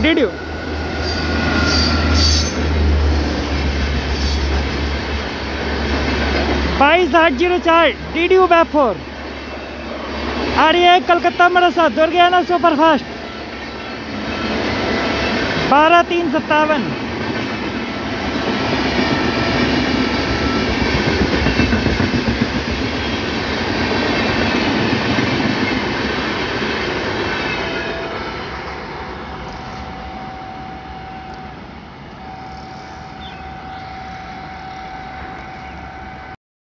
Did you? बाईस आठ zero चार डी डी यू बैफोर आ रही है कलकत्ता मेरे साथ दुर्गियाना बारह तीन सत्तावन।